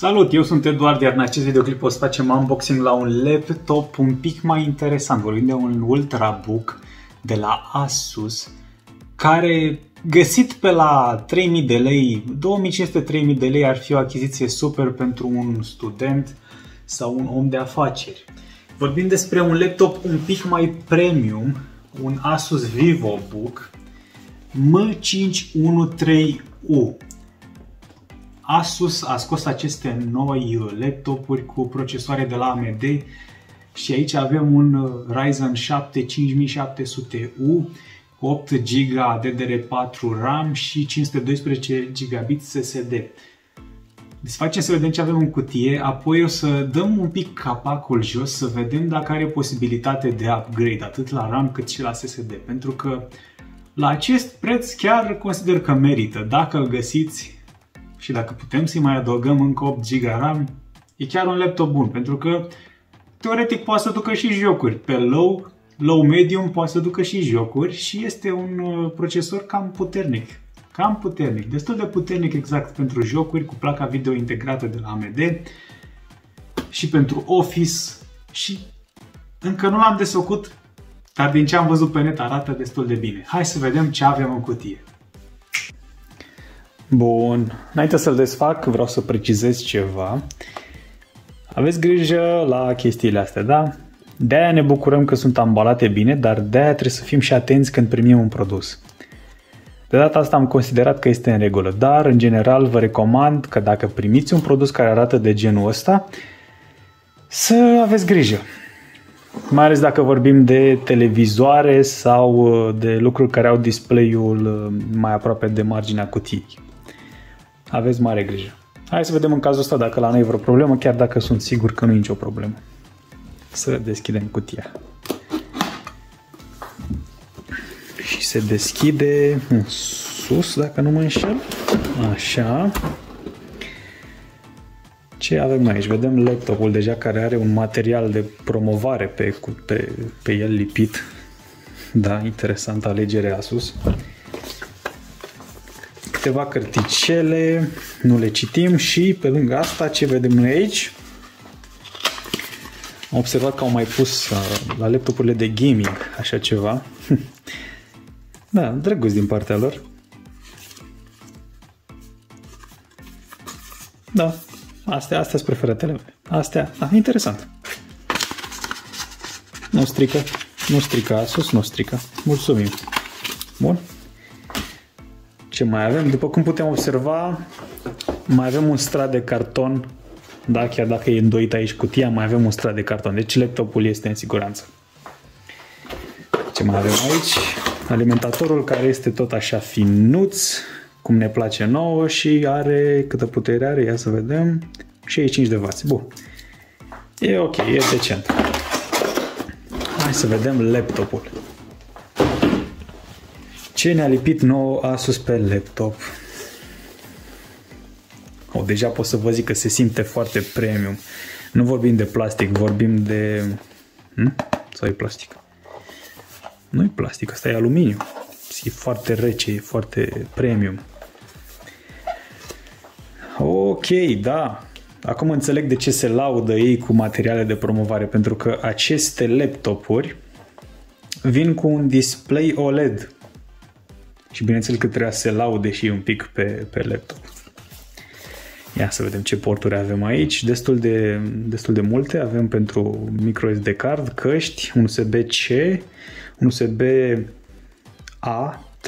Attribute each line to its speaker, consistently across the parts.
Speaker 1: Salut, eu sunt Eduard, iar în acest videoclip o să facem unboxing la un laptop un pic mai interesant. Vorbim de un Ultrabook de la Asus, care găsit pe la 3000 de lei, 2500-3000 de lei ar fi o achiziție super pentru un student sau un om de afaceri. Vorbim despre un laptop un pic mai premium, un Asus VivoBook M513U Asus a scos aceste noi laptopuri cu procesoare de la AMD și aici avem un Ryzen 7 5700U cu 8 GB DDR4 RAM și 512 GB SSD. Desfacem să vedem ce avem în cutie, apoi o să dăm un pic capacul jos să vedem dacă are posibilitate de upgrade atât la RAM cât și la SSD, pentru că la acest preț chiar consider că merită. Dacă îl găsiți, și dacă putem să-i mai adăugăm încă 8 GB RAM, e chiar un laptop bun, pentru că teoretic poate să ducă și jocuri. Pe low, low medium poate să ducă și jocuri și este un uh, procesor cam puternic. Cam puternic, destul de puternic exact pentru jocuri cu placa video integrată de la AMD și pentru Office și încă nu l-am desfăcut, dar din ce am văzut pe net arată destul de bine. Hai să vedem ce avem în cutie. Bun, înainte să-l desfac, vreau să precizez ceva. Aveți grijă la chestiile astea, da? De-aia ne bucurăm că sunt ambalate bine, dar de-aia trebuie să fim și atenți când primim un produs. De data asta am considerat că este în regulă, dar în general vă recomand că dacă primiți un produs care arată de genul ăsta, să aveți grijă. Mai ales dacă vorbim de televizoare sau uh, de lucruri care au display-ul uh, mai aproape de marginea cutiei aveți mare grijă. Hai să vedem în cazul ăsta dacă la noi e vreo problemă, chiar dacă sunt sigur că nu e nicio problemă. Să deschidem cutia. Și se deschide în sus, dacă nu mă înșel. Așa. Ce avem aici? Vedem laptopul deja care are un material de promovare pe, pe, pe el lipit. Da, interesant alegere Asus câteva cărticele, nu le citim și pe lângă asta ce vedem noi aici, am observat că au mai pus uh, la laptopurile de gaming așa ceva. da, drăguț din partea lor. Da, astea, astea sunt preferatele mele. Astea, da, interesant. Nu strică, nu strică Asus, nu strică. Mulțumim. Bun. Ce mai avem? După cum putem observa, mai avem un strat de carton, da, chiar dacă e îndoit aici cutia, mai avem un strat de carton. Deci laptopul este în siguranță. Ce mai avem aici? Alimentatorul care este tot așa finuț, cum ne place nouă și are, câtă putere are, ia să vedem, 65 de W. Bun. E ok, e decent. Hai să vedem laptopul. Ce ne-a lipit nou Asus pe laptop? Oh, deja pot să vă zic că se simte foarte premium. Nu vorbim de plastic, vorbim de... Hm? Sau e plastic? Nu e plastic, asta e aluminiu. E foarte rece, e foarte premium. Ok, da. Acum înțeleg de ce se laudă ei cu materiale de promovare, pentru că aceste laptopuri vin cu un display OLED și bineînțeles că trebuia să se laude și un pic pe, pe laptop. Ia să vedem ce porturi avem aici. Destul de, destul de multe. Avem pentru microSD card, căști, un USB-C, un USB-A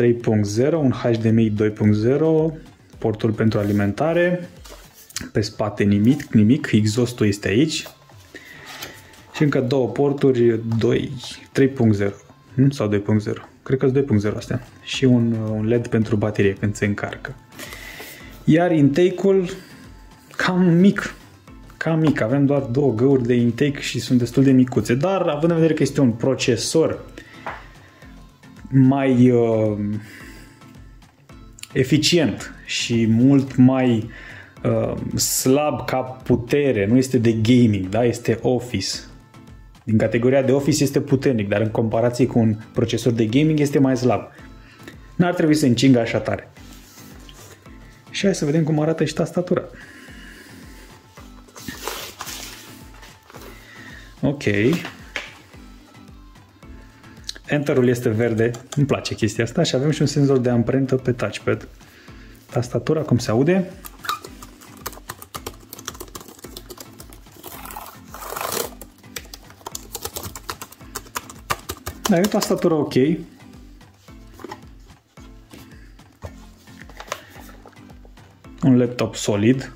Speaker 1: 3.0, un HDMI 2.0, portul pentru alimentare, pe spate nimic, nimic, exhaustul este aici și încă două porturi 2, 3.0 sau 2.0 cred că 2.0 astea, și un, un LED pentru baterie când se încarcă. Iar intake-ul cam mic, cam mic, avem doar două găuri de intake și sunt destul de micuțe, dar având în vedere că este un procesor mai uh, eficient și mult mai uh, slab ca putere, nu este de gaming, da? este Office, din categoria de Office este puternic, dar în comparație cu un procesor de gaming este mai slab. N-ar trebui să încingă așa tare. Și hai să vedem cum arată și tastatura. Ok. Enterul este verde, îmi place chestia asta și avem și un senzor de amprentă pe touchpad. Tastatura, cum se aude, Da, e o tastatură ok. Un laptop solid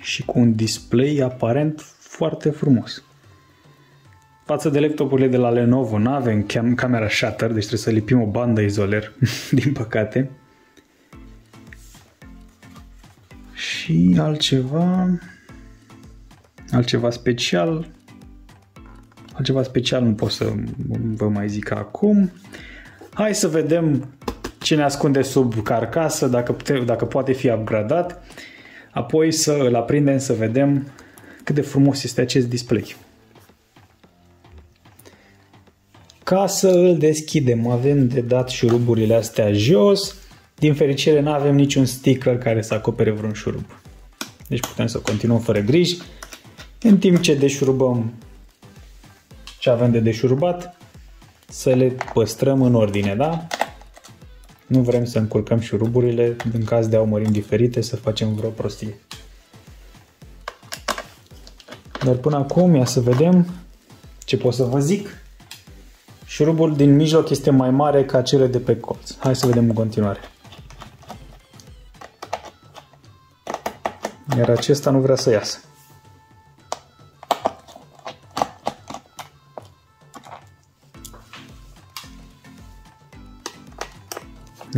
Speaker 1: și cu un display aparent foarte frumos. Față de laptopurile de la Lenovo, nu avem cam- camera shutter, deci trebuie să lipim o bandă izoler, din păcate. Și altceva, altceva special, altceva special nu pot să vă mai zic acum. Hai să vedem ce ne ascunde sub carcasă, dacă, pute, dacă poate fi upgradat. Apoi să îl aprindem să vedem cât de frumos este acest display. Ca să îl deschidem, avem de dat șuruburile astea jos. Din fericire nu avem niciun sticker care să acopere vreun șurub. Deci putem să continuăm fără griji. În timp ce deșurubăm ce avem de deșurubat, să le păstrăm în ordine, da? Nu vrem să încurcăm șuruburile în caz de au mărimi diferite, să facem vreo prostie. Dar până acum, ia să vedem ce pot să vă zic. Șurubul din mijloc este mai mare ca cele de pe colț. Hai să vedem în continuare. Iar acesta nu vrea să iasă.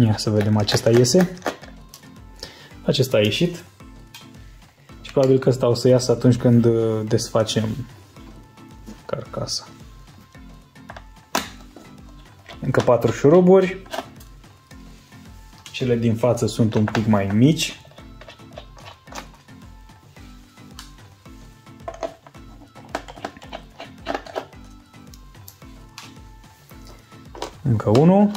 Speaker 1: Ia să vedem, acesta iese. Acesta a ieșit. Și probabil că ăsta o să iasă atunci când uh, desfacem carcasa. Încă patru șuruburi. Cele din față sunt un pic mai mici. Încă unul.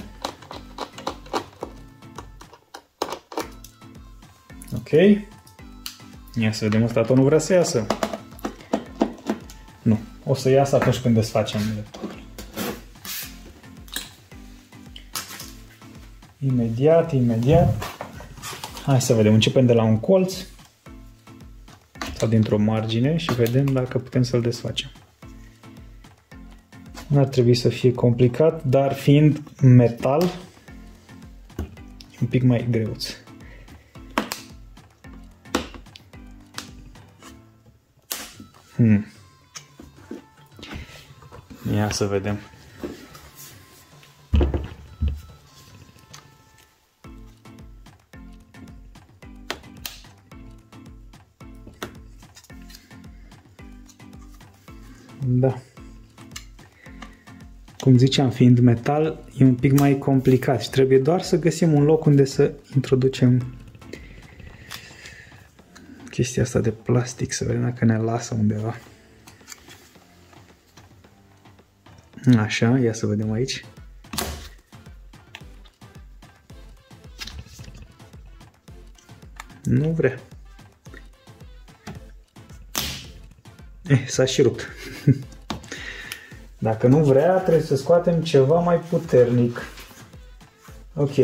Speaker 1: Ok. Ia să vedem, ăsta tot nu vrea să iasă. Nu. O să iasă atunci când desfacem laptopul. Imediat, imediat. Hai să vedem. Începem de la un colț sau dintr-o margine și vedem dacă putem să-l desfacem. Nu ar trebui să fie complicat, dar fiind metal, e un pic mai greuț. Hmm. Ia să vedem. Da. Cum ziceam, fiind metal, e un pic mai complicat și trebuie doar să găsim un loc unde să introducem chestia asta de plastic, să vedem dacă ne lasă undeva. Așa, ia să vedem aici. Nu vrea. Eh, s-a și rupt. Dacă nu vrea, trebuie să scoatem ceva mai puternic. Ok.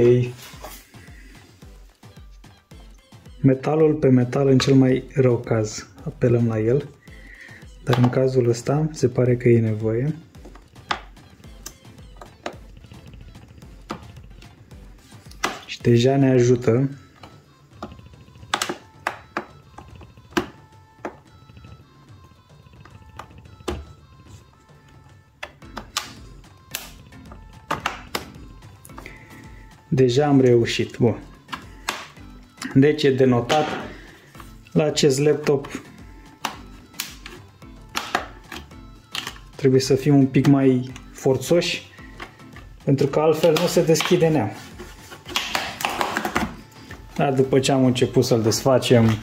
Speaker 1: Metalul pe metal în cel mai rău caz. Apelăm la el. Dar în cazul ăsta se pare că e nevoie. Și deja ne ajută Deja am reușit. Bun. Deci e denotat la acest laptop trebuie să fim un pic mai forțoși pentru că altfel nu se deschide neam. Dar după ce am început să-l desfacem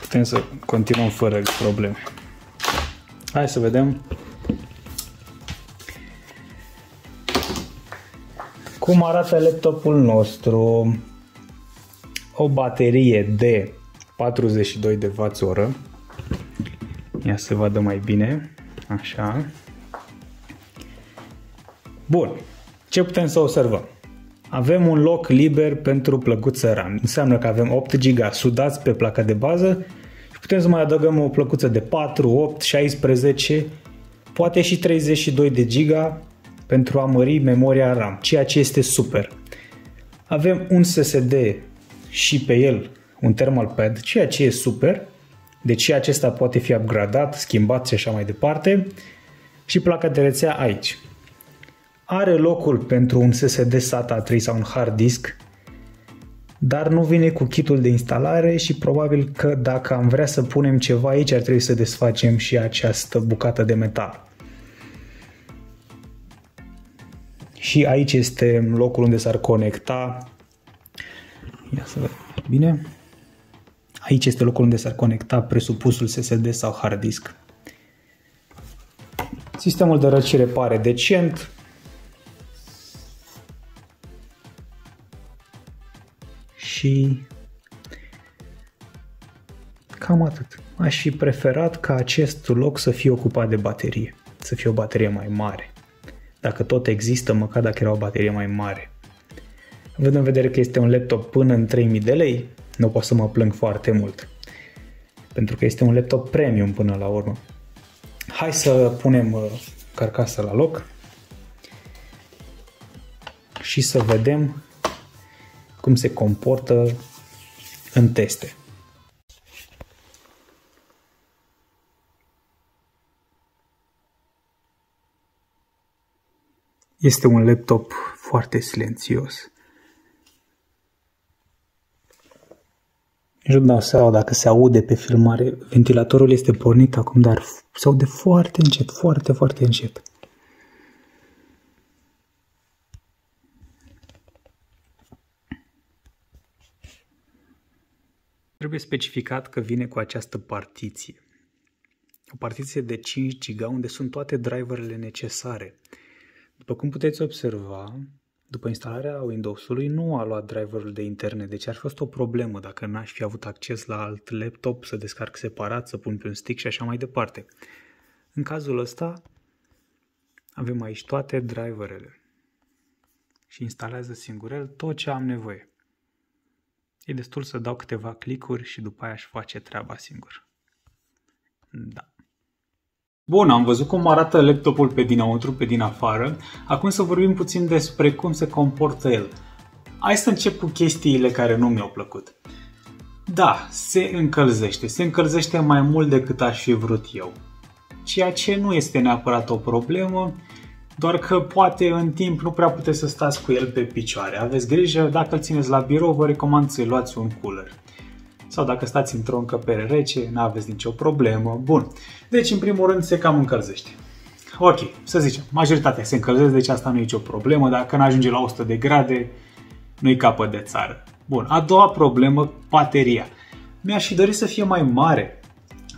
Speaker 1: putem să continuăm fără probleme. Hai să vedem Cum arată laptopul nostru? O baterie de 42 de Wh, Ia să vadă mai bine. Așa. Bun. Ce putem să observăm? Avem un loc liber pentru plăcuță RAM. Înseamnă că avem 8 GB sudați pe placa de bază și putem să mai adăugăm o plăcuță de 4, 8, 16, poate și 32 de GB pentru a mări memoria RAM, ceea ce este super. Avem un SSD și pe el un thermal pad, ceea ce e super, deci acesta poate fi upgradat, schimbat și așa mai departe și placa de rețea aici. Are locul pentru un SSD SATA 3 sau un hard disk, dar nu vine cu kitul de instalare și probabil că dacă am vrea să punem ceva aici ar trebui să desfacem și această bucată de metal. Și aici este locul unde s-ar conecta Ia să vedem bine. Aici este locul unde s-ar conecta presupusul SSD sau hard disk. Sistemul de răcire pare decent. Și cam atât. Aș fi preferat ca acest loc să fie ocupat de baterie, să fie o baterie mai mare. Dacă tot există, măcar dacă era o baterie mai mare. Văd în vedere că este un laptop până în 3000 de lei, nu pot să mă plâng foarte mult. Pentru că este un laptop premium până la urmă. Hai să punem uh, carcasa la loc și să vedem cum se comportă în teste. Este un laptop foarte silențios. Nici nu dau seama dacă se aude pe filmare. Ventilatorul este pornit acum, dar se aude foarte încet, foarte, foarte încet. Trebuie specificat că vine cu această partiție. O partiție de 5 GB unde sunt toate driverele necesare. După cum puteți observa, după instalarea Windows-ului nu a luat driverul de internet, deci ar fi fost o problemă dacă n-aș fi avut acces la alt laptop, să descarc separat, să pun pe un stick și așa mai departe. În cazul ăsta avem aici toate driverele și instalează singurel tot ce am nevoie. E destul să dau câteva clicuri și după aia aș face treaba singur. Da. Bun, am văzut cum arată laptopul pe dinăuntru, pe din afară. Acum să vorbim puțin despre cum se comportă el. Hai să încep cu chestiile care nu mi-au plăcut. Da, se încălzește. Se încălzește mai mult decât aș fi vrut eu. Ceea ce nu este neapărat o problemă, doar că poate în timp nu prea puteți să stați cu el pe picioare. Aveți grijă, dacă îl țineți la birou, vă recomand să-i luați un cooler sau dacă stați într-o încăpere rece, nu aveți nicio problemă. Bun. Deci, în primul rând, se cam încălzește. Ok, să zicem, majoritatea se încălzesc, deci asta nu e nicio problemă. Dacă nu ajunge la 100 de grade, nu-i capăt de țară. Bun, a doua problemă, bateria. Mi-aș fi dorit să fie mai mare.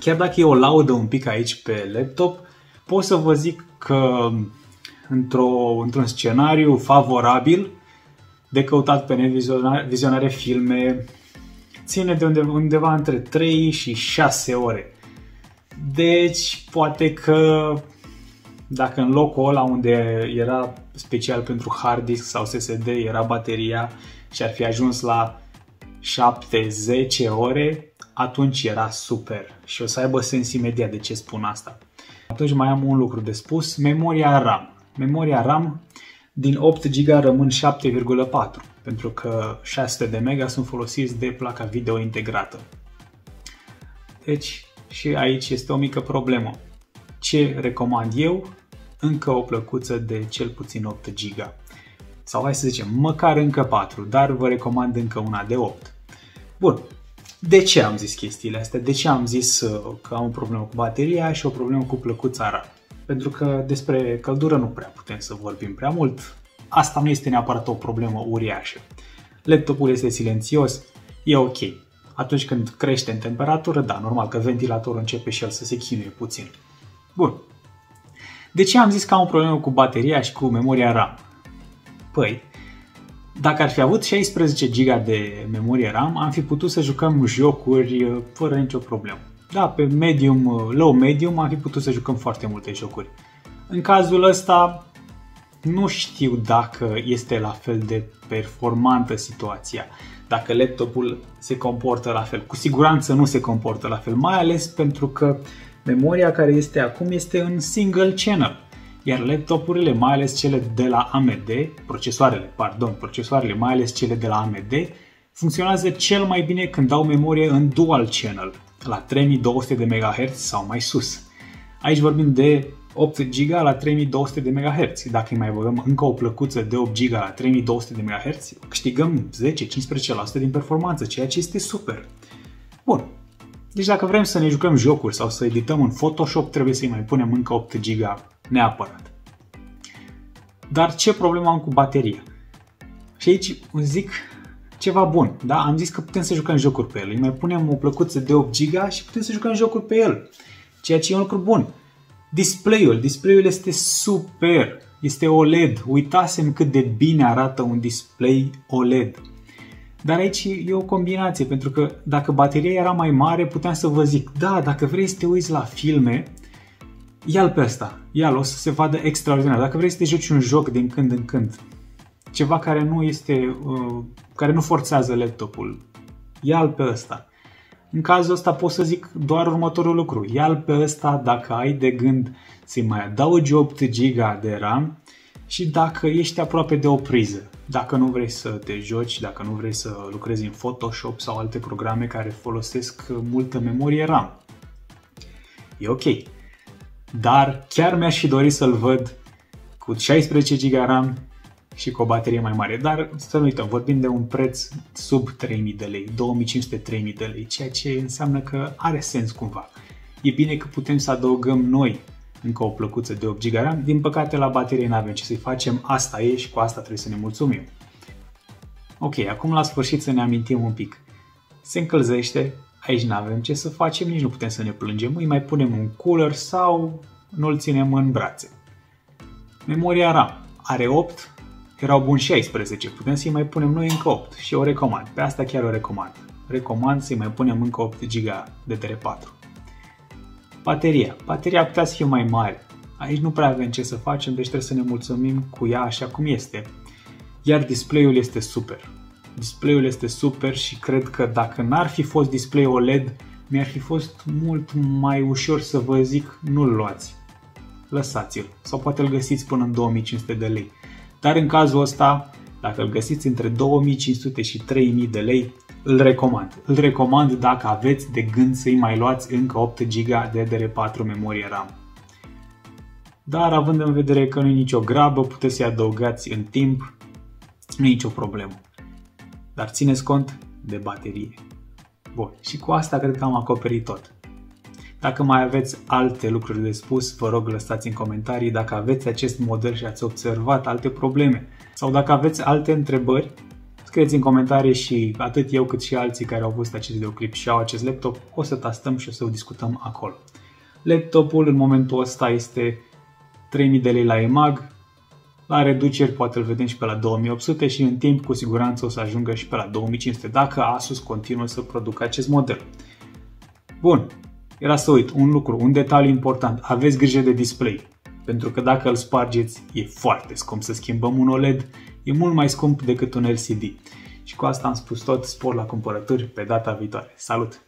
Speaker 1: Chiar dacă e o laudă un pic aici pe laptop, pot să vă zic că într-o, într-un scenariu favorabil de căutat pe nevizionare vizionare filme, ține de undeva, undeva între 3 și 6 ore. Deci, poate că dacă în locul ăla unde era special pentru hard disk sau SSD era bateria și ar fi ajuns la 7-10 ore, atunci era super și o să aibă sens imediat de ce spun asta. Atunci mai am un lucru de spus, memoria RAM. Memoria RAM din 8 GB rămân 7,4 pentru că 600 de mega sunt folosiți de placa video integrată. Deci și aici este o mică problemă. Ce recomand eu? Încă o plăcuță de cel puțin 8 GB. Sau hai să zicem, măcar încă 4, dar vă recomand încă una de 8. Bun, de ce am zis chestiile astea? De ce am zis uh, că am o problemă cu bateria și o problemă cu plăcuța RAM? Pentru că despre căldură nu prea putem să vorbim prea mult, asta nu este neapărat o problemă uriașă. Laptopul este silențios, e ok. Atunci când crește în temperatură, da, normal că ventilatorul începe și el să se chinuie puțin. Bun. De ce am zis că am o problemă cu bateria și cu memoria RAM? Păi, dacă ar fi avut 16 GB de memorie RAM, am fi putut să jucăm jocuri uh, fără nicio problemă. Da, pe medium, low medium am fi putut să jucăm foarte multe jocuri. În cazul ăsta nu știu dacă este la fel de performantă situația, dacă laptopul se comportă la fel. Cu siguranță nu se comportă la fel, mai ales pentru că memoria care este acum este în single channel. Iar laptopurile, mai ales cele de la AMD, procesoarele, pardon, procesoarele, mai ales cele de la AMD, funcționează cel mai bine când au memorie în dual channel, la 3200 de MHz sau mai sus. Aici vorbim de 8 GB la 3200 de MHz. Dacă îi mai băgăm încă o plăcuță de 8 GB la 3200 de MHz, câștigăm 10-15% din performanță, ceea ce este super. Bun. Deci dacă vrem să ne jucăm jocuri sau să edităm în Photoshop, trebuie să-i mai punem încă 8 GB neapărat. Dar ce problemă am cu bateria? Și aici zic ceva bun, da? Am zis că putem să jucăm jocuri pe el. Îi mai punem o plăcuță de 8 GB și putem să jucăm jocuri pe el. Ceea ce e un lucru bun. Display-ul. Display-ul este super. Este OLED. Uitasem cât de bine arată un display OLED. Dar aici e o combinație, pentru că dacă bateria era mai mare, puteam să vă zic, da, dacă vrei să te uiți la filme, ia-l pe ăsta, ia-l, o să se vadă extraordinar. Dacă vrei să te joci un joc din când în când, ceva care nu este, uh, care nu forțează laptopul, ia-l pe ăsta. În cazul ăsta pot să zic doar următorul lucru. Ia-l pe ăsta dacă ai de gând să-i mai adaugi 8 GB de RAM și dacă ești aproape de o priză. Dacă nu vrei să te joci, dacă nu vrei să lucrezi în Photoshop sau alte programe care folosesc multă memorie RAM. E ok. Dar chiar mi-aș fi dorit să-l văd cu 16 GB RAM și cu o baterie mai mare. Dar să nu uităm, vorbim de un preț sub 3000 de lei, 2500-3000 de lei, ceea ce înseamnă că are sens cumva. E bine că putem să adăugăm noi încă o plăcuță de 8 GB RAM. Din păcate la baterie nu avem ce să-i facem, asta e și cu asta trebuie să ne mulțumim. Ok, acum la sfârșit să ne amintim un pic. Se încălzește, aici nu avem ce să facem, nici nu putem să ne plângem, îi mai punem un cooler sau nu-l ținem în brațe. Memoria RAM are 8, erau buni 16, putem să-i mai punem noi încă 8 și o recomand. Pe asta chiar o recomand. Recomand să-i mai punem încă 8 GB de DDR4. Bateria. Bateria putea să fie mai mare. Aici nu prea avem ce să facem, deci trebuie să ne mulțumim cu ea așa cum este. Iar display-ul este super. Display-ul este super și cred că dacă n-ar fi fost display OLED, mi-ar fi fost mult mai ușor să vă zic nu-l luați. Lăsați-l sau poate îl găsiți până în 2500 de lei. Dar în cazul ăsta, dacă îl găsiți între 2500 și 3000 de lei, îl recomand. Îl recomand dacă aveți de gând să-i mai luați încă 8 GB de DDR4 memorie RAM. Dar având în vedere că nu e nicio grabă, puteți să-i adăugați în timp, nu e nicio problemă. Dar țineți cont de baterie. Bun, și cu asta cred că am acoperit tot. Dacă mai aveți alte lucruri de spus, vă rog lăsați în comentarii dacă aveți acest model și ați observat alte probleme sau dacă aveți alte întrebări, scrieți în comentarii și atât eu cât și alții care au văzut acest videoclip și au acest laptop, o să tastăm și o să o discutăm acolo. Laptopul în momentul ăsta este 3000 de lei la EMAG, la reduceri poate îl vedem și pe la 2800 și în timp cu siguranță o să ajungă și pe la 2500 dacă Asus continuă să producă acest model. Bun, era să uit, un lucru, un detaliu important, aveți grijă de display. Pentru că dacă îl spargeți, e foarte scump să schimbăm un OLED, e mult mai scump decât un LCD. Și cu asta am spus tot, spor la cumpărături pe data viitoare. Salut!